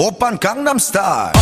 오빤 강남스타일